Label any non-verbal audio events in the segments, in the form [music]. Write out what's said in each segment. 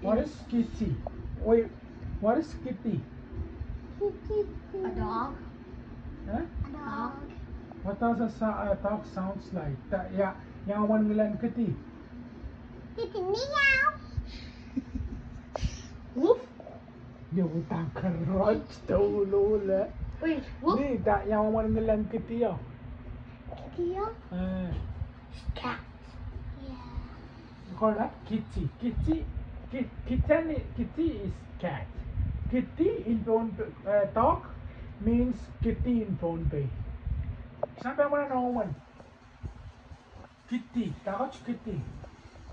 What is kitty? Wait, what is kitty? A dog. Huh? A dog. What does a so- uh, dog sounds like? Ta, yeah, yang one million kitty. Kitty meow. [laughs] Woof. Yo, tang kerot dulu le. Wait, woof. Ni tak yang one million kitty yo. Kitty. Uh, Cat. Yeah. you call that kitty. Kitty, kit, kitten, kitty is cat. Kitty in phone uh, dog means kitty in Pohnpei. Sampai mana naman? Kitty, si kitty.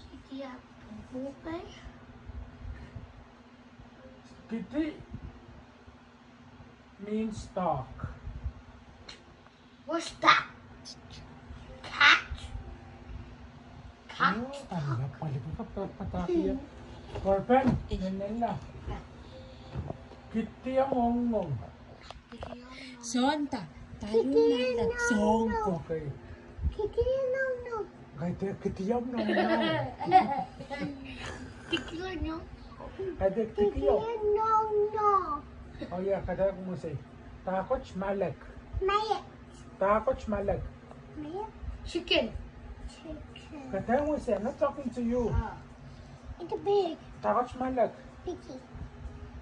Kitty at Pohnpei. Kitty means dog. What's that? Cat. Cat. Oh, pala ko pataki yan. Corpen, ganyan lang. Kitty ang ngong Sonta. Tayo na Songko. Okay. Kitty no no. Kahit kitty ang ngong Kitty no. Kahit kitty Kitty ang. no no. Oh yeah, kada ko mo say. Takot malag. Maya. Takot malag. Maya. Chicken. Chicken. Kada mo say, I'm not talking to you. Ah. It's a big. Takot malag. Piggy.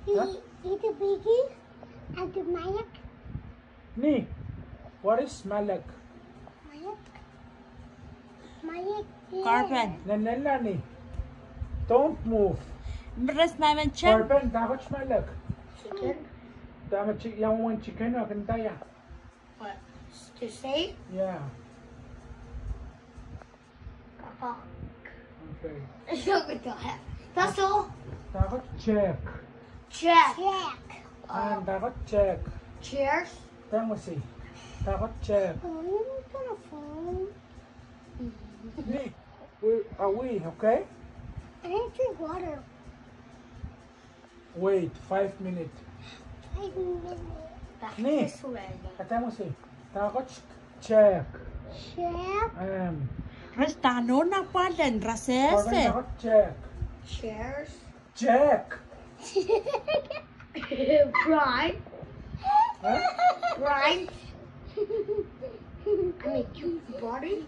Huh? It's a piggy. And the Mayak. Ni, what is malag? Mayak. Mayak. Carpen. Nanala ni. Don't move. Mres namin siya. Corpen, takot malag. Chicken. Tama chi yung one chicken or o kantaya. What? To say? Yeah. Papa. Okay. Look at that. That's all. Takot check. Check. Check. Ah, takot check. Cheers. Tama si. Takot check. Oh, you're gonna phone. Ni, we, are we, okay? I didn't drink water. Wait, five minutes. Five minutes. Back Nee. this way. Kata mo si. Takot check. Check. Um, Restano na palen. Corpen, Rasese. takot check. Cheers. Check. [laughs] Brian. Huh? Brian. I mean, cute body.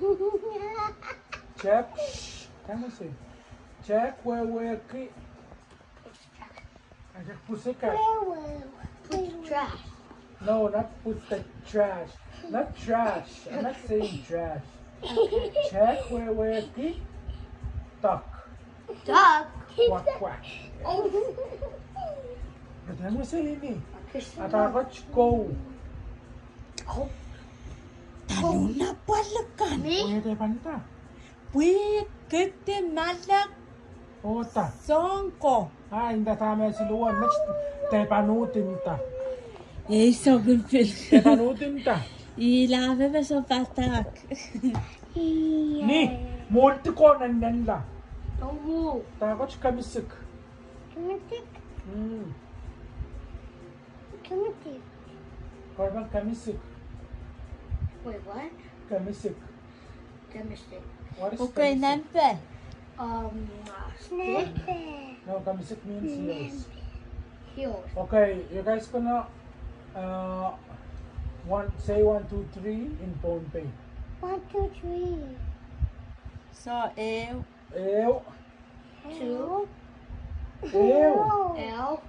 [laughs] Check. Tama si. Check where we're ki. Ay, pussycat. Put trash. No, not put the trash. Not trash. I'm not saying trash. Check where where the duck. Duck. Quack quack. Гэтэн үсэ хийний. Атаагач go. Go. Талуна палакан. Пуэде панта. Пуэкэтэ малак. Ота. Сонко. А инда таамаа силуа мэч тэпануутинта. Эйсогэн фил. Тэпануутинта. Tepanutin ta. Så gulpil. Tepanutin ta. Ilave me som patak. Ni, multi ko nanyan la. Don't move. Takot si kamisik. Come. Hmm. Come and take. Korban kamisik. Wait, what? Kamisik. Chemistry. What is Okay, kamisik? nempe. Um, stick. No, kamisik means heels. Heels. Okay, you guys gonna uh one say one two three in Pohnpei. One, two, three. Så eu. Ew, Two. ew, L.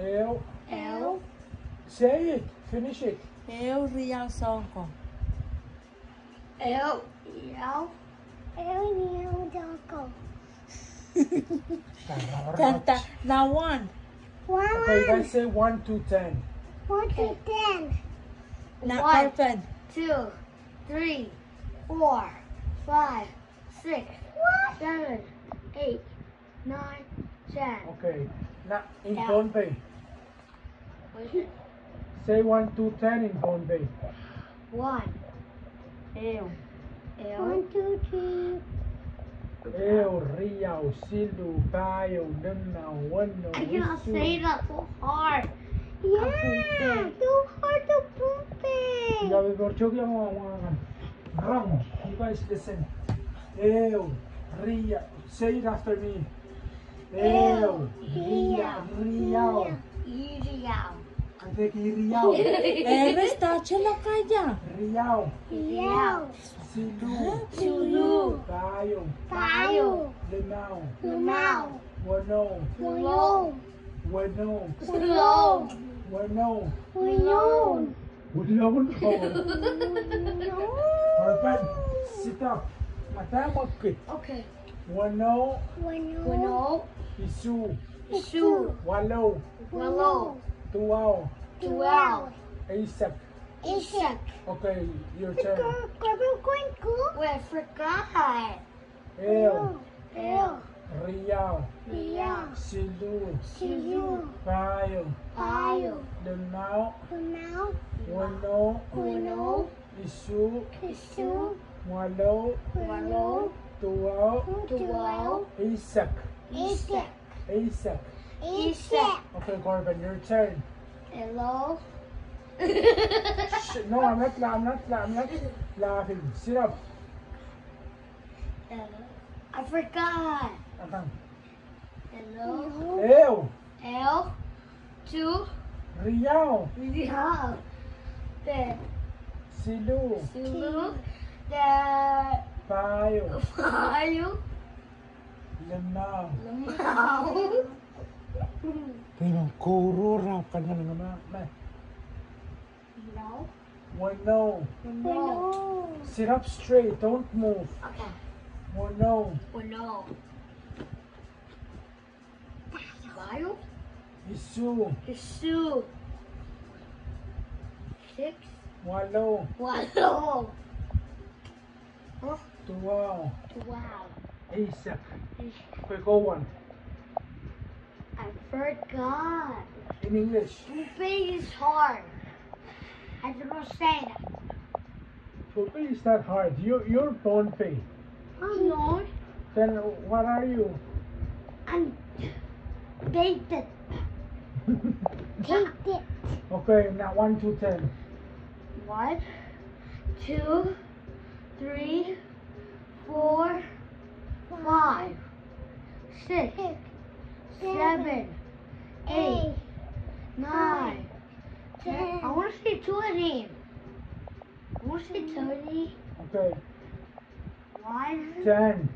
ew. L. Say it. Finish it. Eu real songko. L. L. L. L. Doggo. Kanta. Now one. One. Okay, you guys say one to ten. One to ten. Na One. carpen. two, three, four, five, six, seven, eight, nine, ten. Okay. Now in Yeah. phone. Say one to ten in Pohnpei. One. Eu. L. One, two, three. Ew, riyaw, silu, bayo, nanaw, wano, I cannot say that so hard. Yeah, too hard to poop it. Yeah, we were joking mga mga Ram, you guys listen. Ew, riya, say it after me. Eu. Ria. Riau. Iriao. Ante ki Riau. Eres tachala kaya. Riau. Riao. Silu. Sulu. Tayo. Tayo. Limau. Lumao. Wano. Wulong. Wano. Wulong. Wano. Wulong. Wulon. Orphan, sit up. Mata mo kit. Okay. Wano. Wano. Isu. Isu. Walo. Walo. Tuaw. Tuwao. Asak. Ishak. Okay, your turn. We forgot. El. El. Riau. Riao. Silu. Silu. Tayo. Tayo. Limau. Lumao. Wano. Wano. Isu. Isu. Walo. Walo. Tuaw. Tuwao. Asak. Ishak. Asak. Ishak. Okay, Corbin, your turn. Hello. [laughs] Shh, no, I'm not, la- I'm not, la- I'm not laughing. Sit up. Uh, I forgot. Okay. Hello. Eu. L. Two. Riau. Riao. The Silu. Sulu. The Tayo. Tayo. Limau. Lumao. Pero kurura ka na lang naman. No. Wano. No. Sit up straight. Don't move. Okay. Wano. Wano. Tayo. Isu. Isu. Six. Walo. Walo. Huh? Wow. Asak. Okay, go one. I forgot. In English. Pooping is hard. I don't understand. Pupil is not hard. You, you're Pohnpei. I'm not. Then what are you? I'm David. David. [laughs] okay, now one to ten. One, two, three, four, five, six, seven, eight, nine, ten. I want to say twenty. I want to say twenty. Okay, One, ten.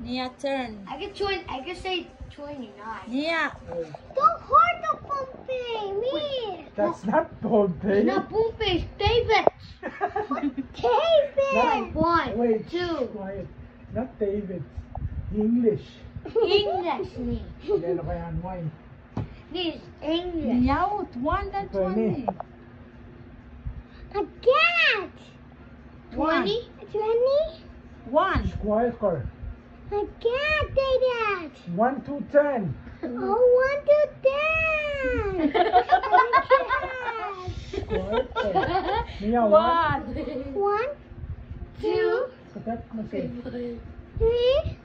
Nia turn. I can 20, I can say 29. Nia. Don't hurt the pumping, me. that's not Pohnpei. Not pumping, [laughs] David. Not- One, Wait, two. quiet. Not David. English. English me. Hindi ano kaya ang. This English. Niyaut. One and Twenty. twenty. A cat. One. Twenty. Twenty. One. Quiet car. A cat, Dad. One to ten. Oh, one to ten. [laughs] Quiet car. Mia, one. One. One, two, Protect three,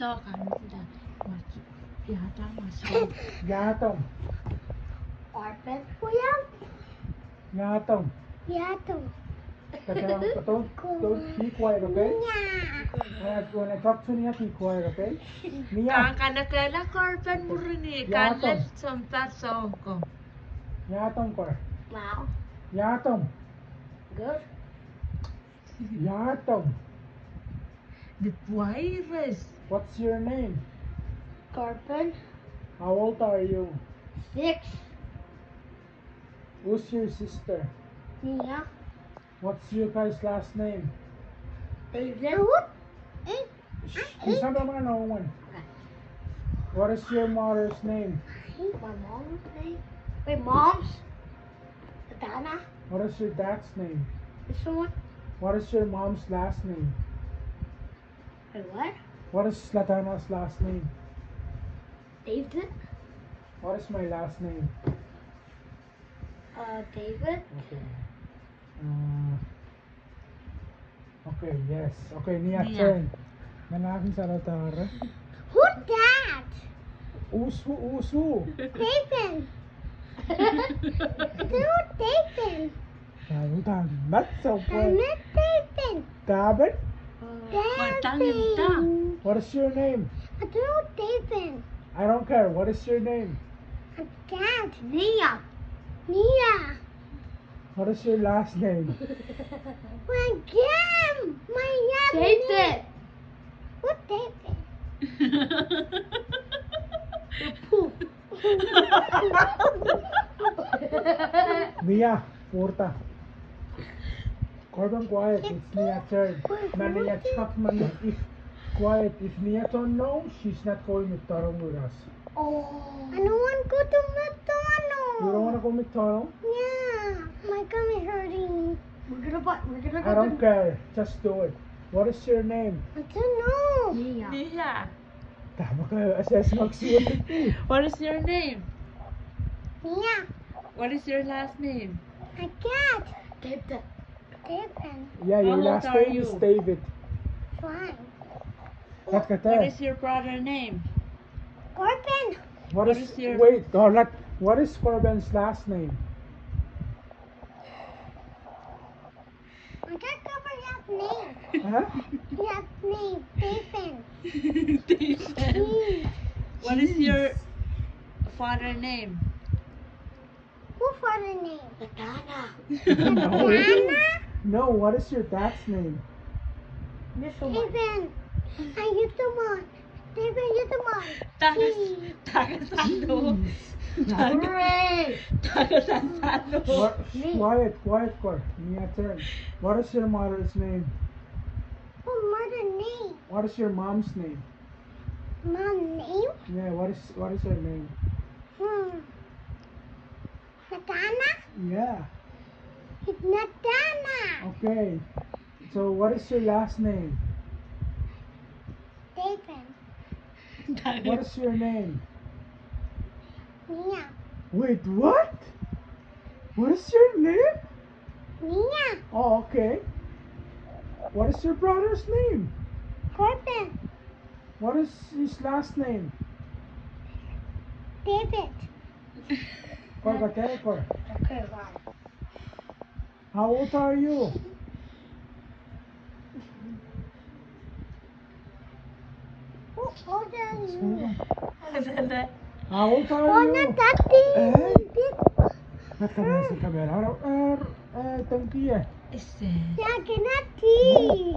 masuk kan sudah masuk datang masuk datang orpet kuyang datang datang sekarang betul betul si kuai rupai Eh, tuan esok tu ni apa kuai rupai Nya. Kan nak kena murni ni sempat songko. Ya tong kor. Mau. Ya tong. Good. Ya tong. The virus. What's your name? Carpen. How old are you? Six. Who's your sister? Nia. What's your guys' last name? David. Shh, Isa ba mga naungan? What is your mother's name? My mom's name. Wait, mom's? Dana? What is your dad's name? This one? What is your mom's last name? Wait, what? What is Latana's last name? David? What is my last name? Uh, David? Okay. Uh, okay, yes. Okay, Nia, Nia. turn. Manapin sa Latara. [laughs] Who that? Usu, usu. David. [laughs] Who David? Sa I'm not David. David? Matangin ta. David. What is your name? I don't know David. I don't care. What is your name? I can't. Nia. Nia. What is your last name? [laughs] My game. My last David. name. What David? [laughs] Nia, porta. Corbin, quiet. It's Nia turn. Man, Nia, chuck man. If quiet, if Nia don't know, she's not going McDonald with us. Oh. I don't want to go to McDonald's. You don't want to go McDonald? Yeah. My tummy hurting. We're gonna buy. We're gonna go. I don't care. Just do it. What is your name? I don't know. Nia. Nia, Tama ka, assess maximum. what is your name? Nia. What is your last name? I can't. David. David. Yeah, your How old last are name is you? David. Fine. Kat What te. is your brother name? Corbin. What what is, is your- wait, not, what is Corbin's last name? I can't cover that name. Huh? That name. David. David. Hmm. What is your father name? Who for the name? Dana. [laughs] no. Anna? no, what is your dad's name? Miss one. David. I used the one. David, you the one. Taga, Jeez. taga Sano. Hooray! Taga Sano. What, Me. quiet, quiet, Cor. Mia turn. What is your mother's name? Who mother name? What is your mom's name? Mom name? Yeah, what is what is her name? Hmm. Natana? Yeah. It's Natana. Okay. So what is your last name? David. [laughs] What is your name? Nia. Wait, what? What is your name? Nia. Oh, okay. What is your brother's name? Corbin. What is his last name? David. Cor, Cor, Cor. Okay, bye. How old are you? Who older than you? How old are Oh, you? not daddy. Eh? Ba't ka nasa camera? Ano, er, eh, tangki eh. Is it? Yeah, cannot see.